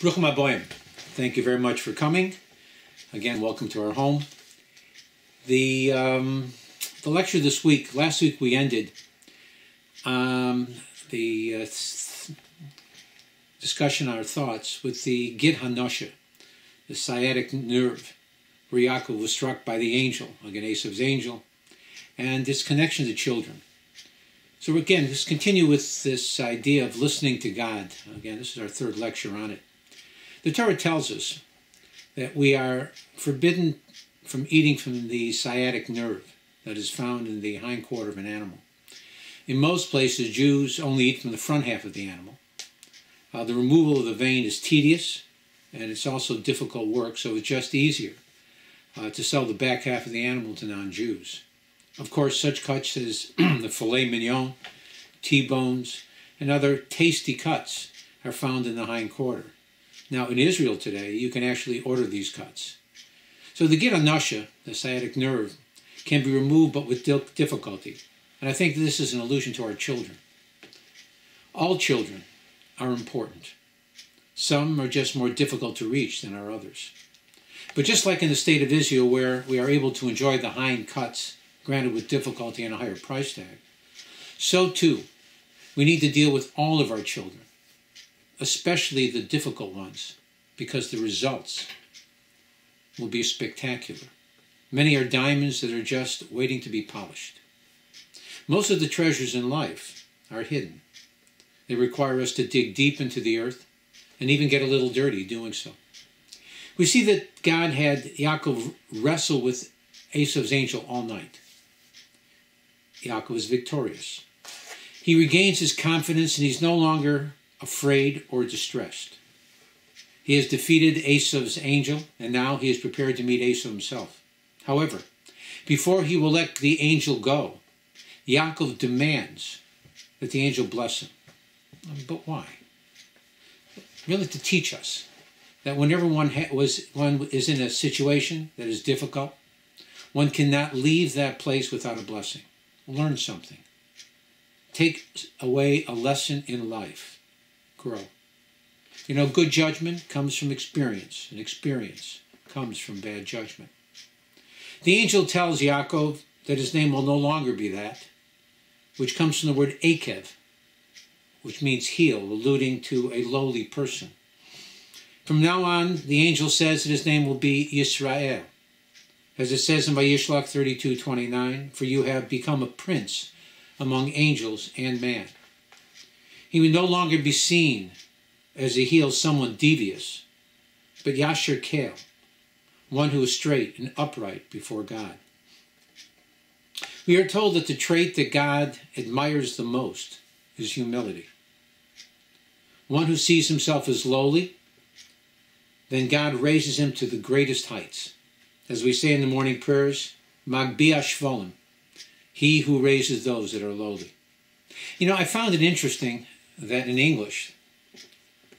Bruchim Aboyim. Thank you very much for coming. Again, welcome to our home. The um, the lecture this week. Last week we ended um, the uh, discussion, our thoughts with the Gid Hanosha, the sciatic nerve, where Yaakov was struck by the angel, again Esav's angel, and its connection to children. So again, let's continue with this idea of listening to God. Again, this is our third lecture on it. The Torah tells us that we are forbidden from eating from the sciatic nerve that is found in the hindquarter of an animal. In most places, Jews only eat from the front half of the animal. Uh, the removal of the vein is tedious, and it's also difficult work, so it's just easier uh, to sell the back half of the animal to non-Jews. Of course, such cuts as the filet mignon, T-bones, and other tasty cuts are found in the hind quarter. Now, in Israel today, you can actually order these cuts. So the Gid Hanosha, the sciatic nerve, can be removed but with difficulty. And I think this is an allusion to our children. All children are important. Some are just more difficult to reach than are others. But just like in the state of Israel, where we are able to enjoy the hind cuts granted with difficulty and a higher price tag. So too, we need to deal with all of our children, especially the difficult ones, because the results will be spectacular. Many are diamonds that are just waiting to be polished. Most of the treasures in life are hidden. They require us to dig deep into the earth and even get a little dirty doing so. We see that God had Yaakov wrestle with Esav's angel all night. Yaakov is victorious. He regains his confidence and he's no longer afraid or distressed. He has defeated Esav's angel, and now he is prepared to meet Esav himself. However, before he will let the angel go, Yaakov demands that the angel bless him. But why? Really to teach us that whenever one was one is in a situation that is difficult, one cannot leave that place without a blessing learn something. Take away a lesson in life. Grow. You know, good judgment comes from experience, and experience comes from bad judgment. The angel tells Yaakov that his name will no longer be that, which comes from the word Akev, which means heel, alluding to a lowly person. From now on, the angel says that his name will be Yisrael, as it says in Vayishlach 32:29, for you have become a prince among angels and man. He would no longer be seen as he heals someone devious, but Yasher Kel, one who is straight and upright before God. We are told that the trait that God admires the most is humility. One who sees himself as lowly, then God raises him to the greatest heights as we say in the morning prayers, Magbiah Shvolim, he who raises those that are lowly. You know, I found it interesting that in English,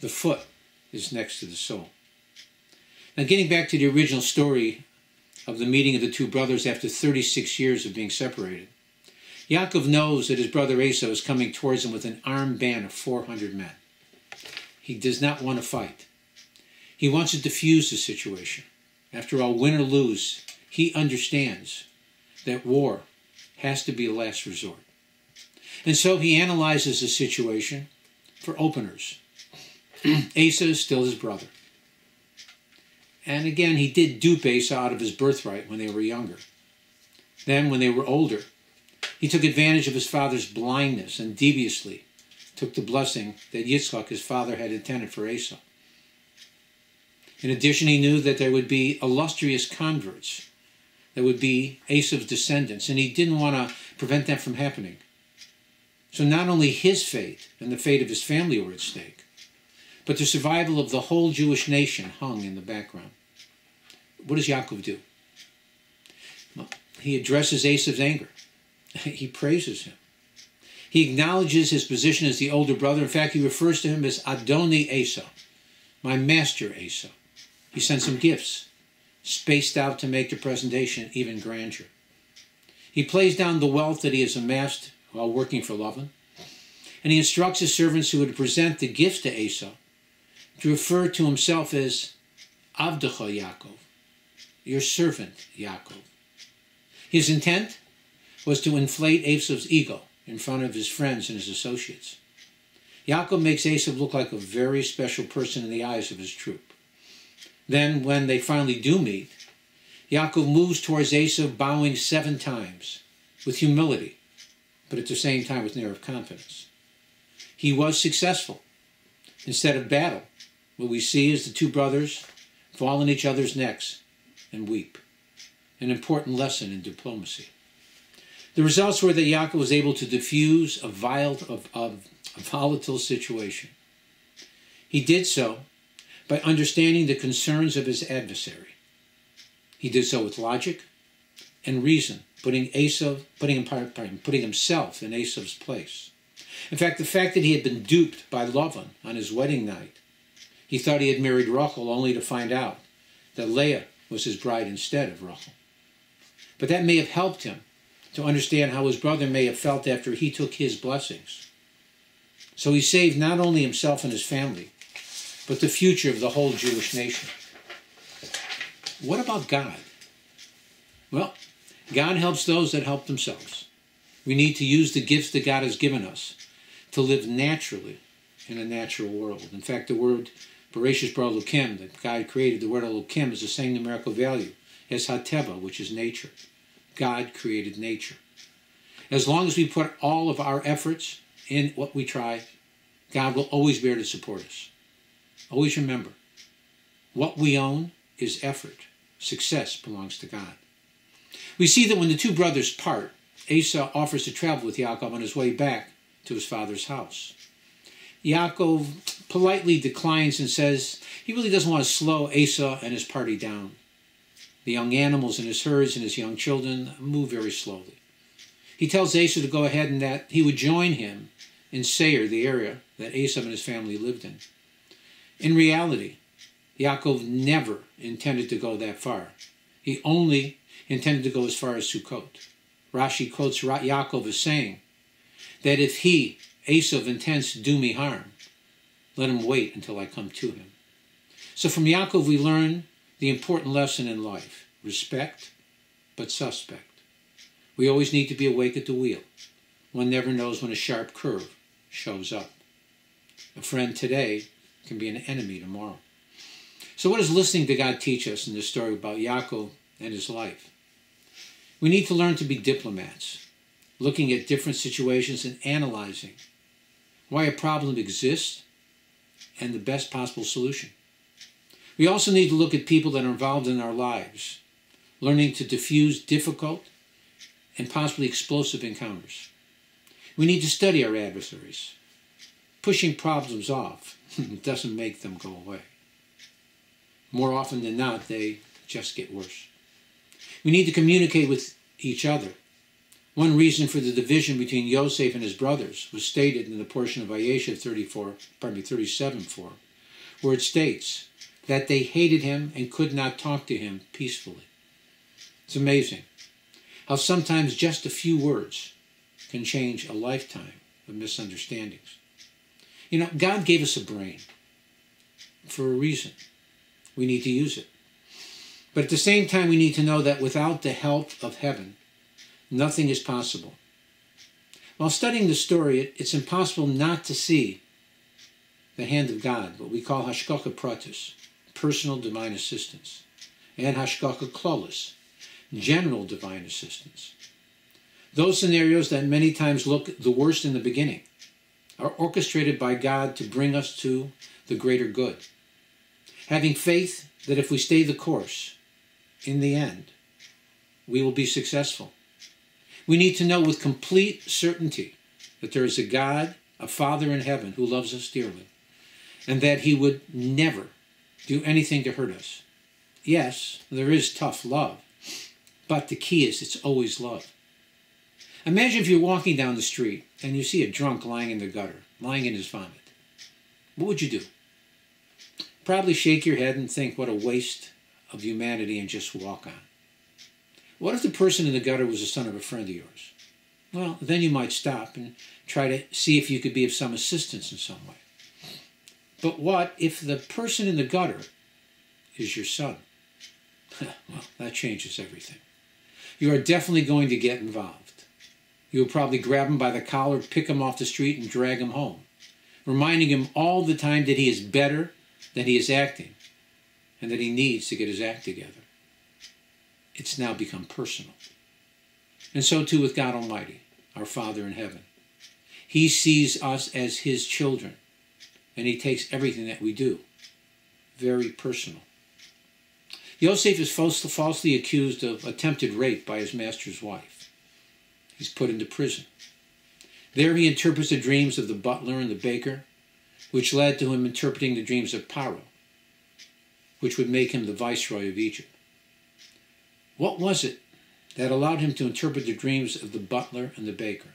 the foot is next to the soul. Now, getting back to the original story of the meeting of the two brothers after 36 years of being separated, Yaakov knows that his brother Esau is coming towards him with an armed band of 400 men. He does not want to fight. He wants to defuse the situation. After all, win or lose, he understands that war has to be a last resort. And so he analyzes the situation for openers. Esav is still his brother. And again, he did dupe Esav out of his birthright when they were younger. Then, when they were older, he took advantage of his father's blindness and deviously took the blessing that Yitzchak, his father, had intended for Esav. In addition, he knew that there would be illustrious converts. There would be Esav's descendants, and he didn't want to prevent that from happening. So not only his fate and the fate of his family were at stake, but the survival of the whole Jewish nation hung in the background. What does Yaakov do? Well, he addresses Esav's anger. he praises him. He acknowledges his position as the older brother. In fact, he refers to him as Adoni Esau, my master Esau. He sends him gifts, spaced out to make the presentation even grander. He plays down the wealth that he has amassed while working for Lavan, and he instructs his servants who would present the gift to Esau to refer to himself as Avdecha Yaakov, your servant Yaakov. His intent was to inflate Esav's ego in front of his friends and his associates. Yaakov makes Esav look like a very special person in the eyes of his troop. Then, when they finally do meet, Yaakov moves towards Esav, bowing seven times with humility, but at the same time with an air of confidence. He was successful. Instead of battle, what we see is the two brothers fall on each other's necks and weep. An important lesson in diplomacy. The results were that Yaakov was able to diffuse a, vile, of, a volatile situation. He did so by understanding the concerns of his adversary. He did so with logic and reason, putting Esav, putting, pardon, putting himself in Esav's place. In fact, the fact that he had been duped by Lavan on his wedding night, he thought he had married Rachel only to find out that Leah was his bride instead of Rachel. But that may have helped him to understand how his brother may have felt after he took his blessings. So he saved not only himself and his family, but the future of the whole Jewish nation. What about God? Well, God helps those that help themselves. We need to use the gifts that God has given us to live naturally in a natural world. In fact, the word Bereshit bara Elokim, that God created, the word Elokim is the same numerical value as Hateva, which is nature. God created nature. As long as we put all of our efforts in what we try, God will always be there to support us. Always remember, what we own is effort. Success belongs to God. We see that when the two brothers part, Esau offers to travel with Yaakov on his way back to his father's house. Yaakov politely declines and says he really doesn't want to slow Esau and his party down. The young animals in his herds and his young children move very slowly. He tells Esau to go ahead and that he would join him in Seir, the area that Esau and his family lived in. In reality, Yaakov never intended to go that far. He only intended to go as far as Sukkot. Rashi quotes Yaakov as saying that if he, Esav, intends to do me harm, let him wait until I come to him. So from Yaakov we learn the important lesson in life respect, but suspect. We always need to be awake at the wheel. One never knows when a sharp curve shows up. A friend today can be an enemy tomorrow. So, what does listening to God teach us in this story about Yaakov and his life? We need to learn to be diplomats, looking at different situations and analyzing why a problem exists and the best possible solution. We also need to look at people that are involved in our lives, learning to diffuse difficult and possibly explosive encounters. We need to study our adversaries. Pushing problems off doesn't make them go away. More often than not, they just get worse. We need to communicate with each other. One reason for the division between Yosef and his brothers was stated in the portion of Vayeshev 34, pardon me, 37 4, where it states that they hated him and could not talk to him peacefully. It's amazing how sometimes just a few words can change a lifetime of misunderstandings. You know, God gave us a brain for a reason. We need to use it. But at the same time, we need to know that without the help of heaven, nothing is possible. While studying the story, it's impossible not to see the hand of God, what we call Hashgacha Pratis, personal divine assistance, and Hashgacha Klolis, general divine assistance. Those scenarios that many times look the worst in the beginning are orchestrated by God to bring us to the greater good. Having faith that if we stay the course, in the end, we will be successful. We need to know with complete certainty that there is a God, a Father in heaven who loves us dearly, and that He would never do anything to hurt us. Yes, there is tough love, but the key is it's always love. Imagine if you're walking down the street and you see a drunk lying in the gutter, lying in his vomit. What would you do? Probably shake your head and think what a waste of humanity and just walk on. What if the person in the gutter was the son of a friend of yours? Well, then you might stop and try to see if you could be of some assistance in some way. But what if the person in the gutter is your son? well, that changes everything. You are definitely going to get involved. You will probably grab him by the collar, pick him off the street, and drag him home, reminding him all the time that he is better than he is acting and that he needs to get his act together. It's now become personal. And so too with God Almighty, our Father in heaven. He sees us as his children, and he takes everything that we do very personal. Yosef is falsely accused of attempted rape by his master's wife. He's put into prison. There he interprets the dreams of the butler and the baker, which led to him interpreting the dreams of Paro, which would make him the viceroy of Egypt. What was it that allowed him to interpret the dreams of the butler and the baker?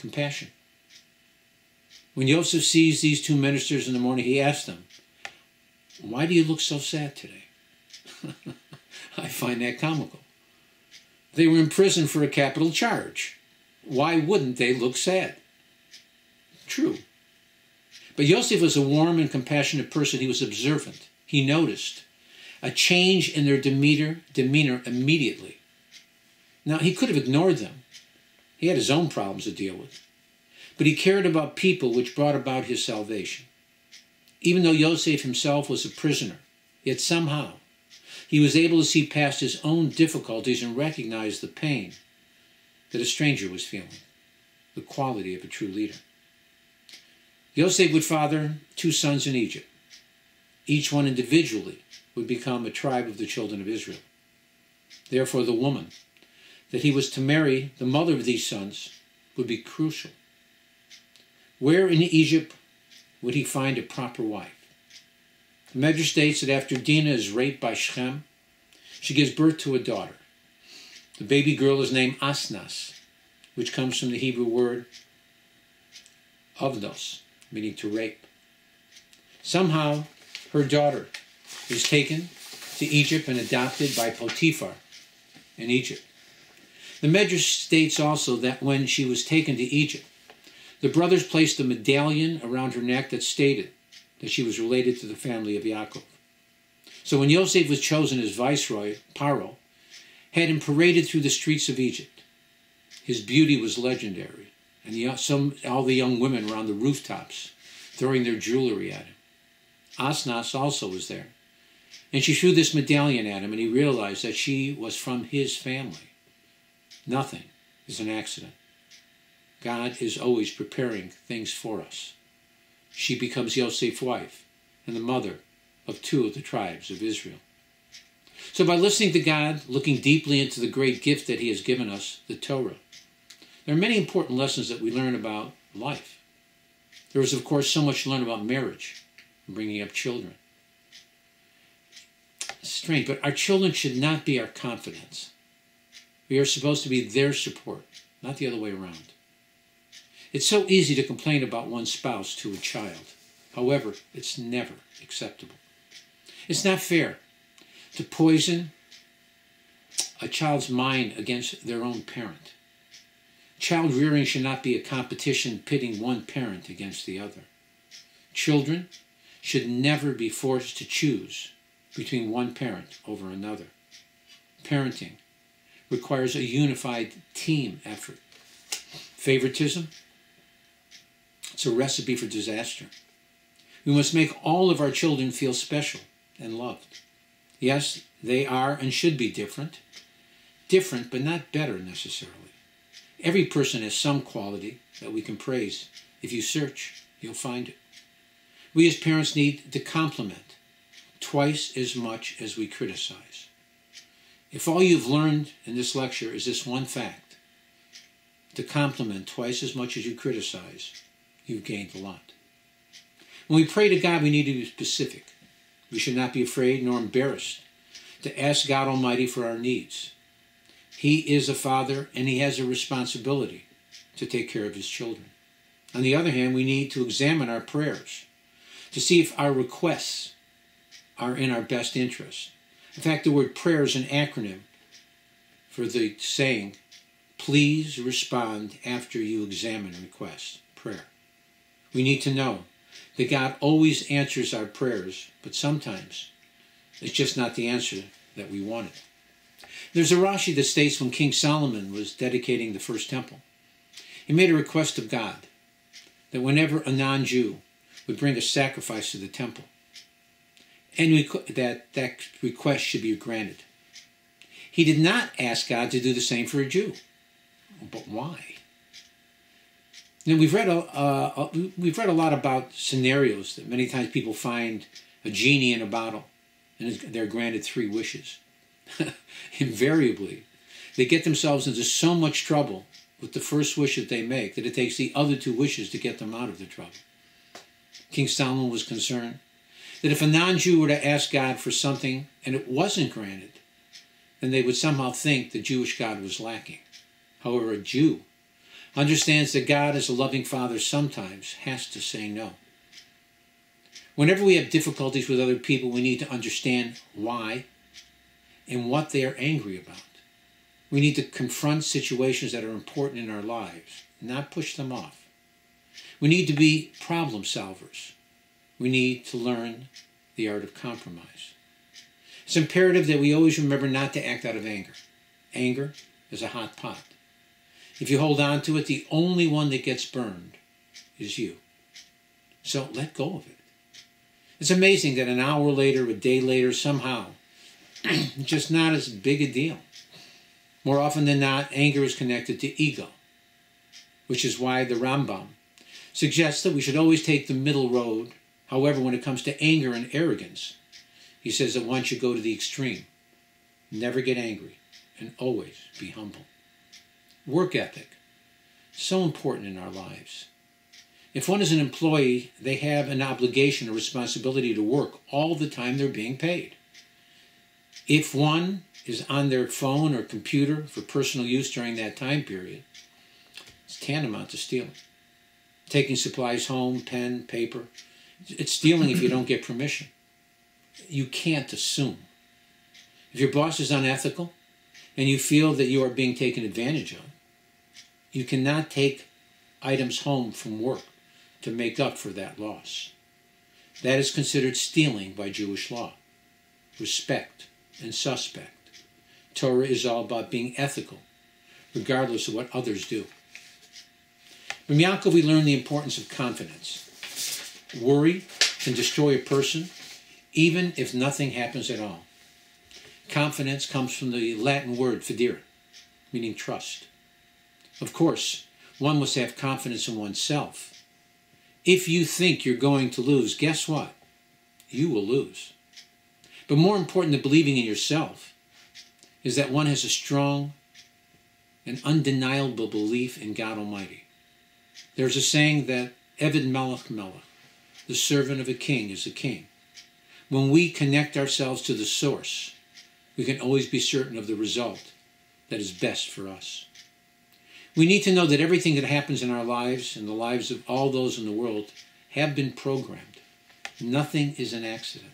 Compassion. When Joseph sees these two ministers in the morning, he asks them, Why do you look so sad today? I find that comical. They were in prison for a capital charge. Why wouldn't they look sad? True. But Joseph was a warm and compassionate person. He was observant. He noticed a change in their demeanor, demeanor immediately. Now, he could have ignored them. He had his own problems to deal with. But he cared about people which brought about his salvation. Even though Yosef himself was a prisoner, yet somehow he was able to see past his own difficulties and recognize the pain that a stranger was feeling, the quality of a true leader. Yosef would father two sons in Egypt. Each one individually would become a tribe of the children of Israel. Therefore, the woman that he was to marry, the mother of these sons, would be crucial. Where in Egypt would he find a proper wife? The Medrash states that after Dinah is raped by Shechem, she gives birth to a daughter. The baby girl is named Asnas, which comes from the Hebrew word avnos, meaning to rape. Somehow, her daughter is taken to Egypt and adopted by Potiphar in Egypt. The Medrash states also that when she was taken to Egypt, the brothers placed a medallion around her neck that stated that she was related to the family of Yaakov. So when Yosef was chosen as viceroy, Paro had him paraded through the streets of Egypt. His beauty was legendary, and the, some, all the young women were on the rooftops throwing their jewelry at him. Asnas also was there, and she threw this medallion at him, and he realized that she was from his family. Nothing is an accident. God is always preparing things for us. She becomes Yosef's wife and the mother of two of the tribes of Israel. So, by listening to God, looking deeply into the great gift that He has given us, the Torah, there are many important lessons that we learn about life. There is, of course, so much to learn about marriage bringing up children. It's strange, but our children should not be our confidence. We are supposed to be their support, not the other way around. It's so easy to complain about one's spouse to a child. However, it's never acceptable. It's not fair to poison a child's mind against their own parent. Child rearing should not be a competition pitting one parent against the other. Children should never be forced to choose between one parent over another. Parenting requires a unified team effort. Favoritism, it's a recipe for disaster. We must make all of our children feel special and loved. Yes, they are and should be different. Different, but not better necessarily. Every person has some quality that we can praise. If you search, you'll find it. We as parents need to compliment twice as much as we criticize. If all you've learned in this lecture is this one fact, to compliment twice as much as you criticize, you've gained a lot. When we pray to God, we need to be specific. We should not be afraid nor embarrassed to ask God Almighty for our needs. He is a father and he has a responsibility to take care of his children. On the other hand, we need to examine our prayers to see if our requests are in our best interest. In fact, the word prayer is an acronym for the saying, please respond after you examine requests. Prayer. We need to know that God always answers our prayers, but sometimes it's just not the answer that we wanted. There's a Rashi that states when King Solomon was dedicating the first temple, he made a request of God that whenever a non Jew would bring a sacrifice to the temple, and that that request should be granted. He did not ask God to do the same for a Jew. But why? Now we've read a uh, we've read a lot about scenarios that many times people find a genie in a bottle, and they're granted three wishes. Invariably, they get themselves into so much trouble with the first wish that they make that it takes the other two wishes to get them out of the trouble. King Solomon was concerned that if a non Jew were to ask God for something and it wasn't granted, then they would somehow think the Jewish God was lacking. However, a Jew understands that God, as a loving father, sometimes has to say no. Whenever we have difficulties with other people, we need to understand why and what they are angry about. We need to confront situations that are important in our lives, not push them off. We need to be problem solvers. We need to learn the art of compromise. It's imperative that we always remember not to act out of anger. Anger is a hot pot. If you hold on to it, the only one that gets burned is you. So let go of it. It's amazing that an hour later, a day later, somehow, just not as big a deal. More often than not, anger is connected to ego, which is why the Rambam suggests that we should always take the middle road. However, when it comes to anger and arrogance, he says that one should go to the extreme. Never get angry and always be humble. Work ethic, so important in our lives. If one is an employee, they have an obligation, a responsibility to work all the time they're being paid. If one is on their phone or computer for personal use during that time period, it's tantamount to stealing taking supplies home, pen, paper. It's stealing if you don't get permission. You can't assume. If your boss is unethical and you feel that you are being taken advantage of, you cannot take items home from work to make up for that loss. That is considered stealing by Jewish law. Respect and suspect. Torah is all about being ethical, regardless of what others do. From Yaakov, we learn the importance of confidence. Worry can destroy a person, even if nothing happens at all. Confidence comes from the Latin word fidere, meaning trust. Of course, one must have confidence in oneself. If you think you're going to lose, guess what? You will lose. But more important than believing in yourself is that one has a strong and undeniable belief in God Almighty. There's a saying that Eved Melech Melech, the servant of a king, is a king. When we connect ourselves to the source, we can always be certain of the result that is best for us. We need to know that everything that happens in our lives and the lives of all those in the world have been programmed. Nothing is an accident.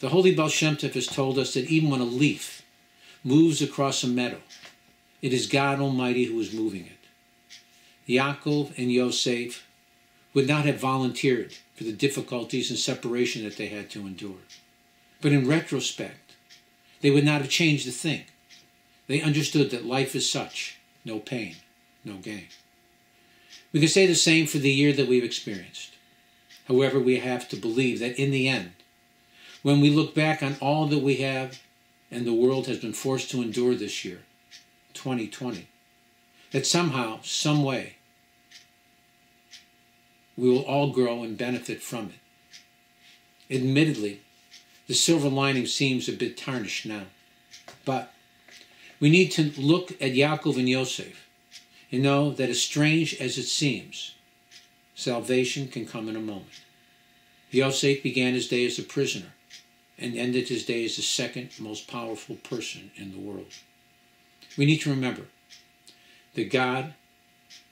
The Holy Baal Shem Tov has told us that even when a leaf moves across a meadow, it is God Almighty who is moving it. Yaakov and Yosef would not have volunteered for the difficulties and separation that they had to endure. But in retrospect, they would not have changed a thing. They understood that life is such no pain, no gain. We can say the same for the year that we've experienced. However, we have to believe that in the end, when we look back on all that we have and the world has been forced to endure this year, 2020, that somehow, some way, we will all grow and benefit from it. Admittedly, the silver lining seems a bit tarnished now, but we need to look at Yaakov and Yosef and know that as strange as it seems, salvation can come in a moment. Yosef began his day as a prisoner and ended his day as the second most powerful person in the world. We need to remember that God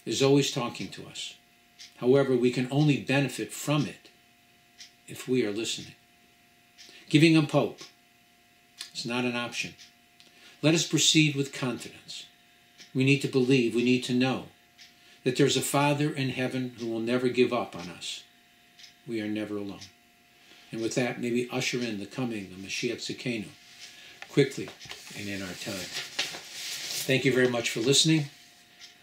is always talking to us. However, we can only benefit from it if we are listening. Giving up hope is not an option. Let us proceed with confidence. We need to believe, we need to know that there's a Father in heaven who will never give up on us. we are never alone. And with that, maybe usher in the coming of Mashiach Tzidkenu quickly and in our time. Thank you very much for listening.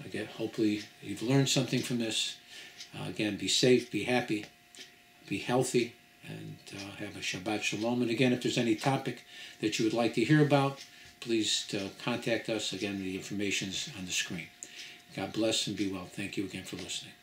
Again, hopefully you've learned something from this. Uh, again, be safe, be happy, be healthy, and uh, have a Shabbat Shalom. And again, if there's any topic that you would like to hear about, please uh, contact us. Again, the information's on the screen. God bless and be well. Thank you again for listening.